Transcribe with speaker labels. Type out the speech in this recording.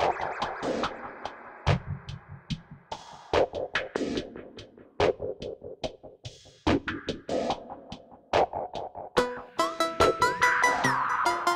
Speaker 1: you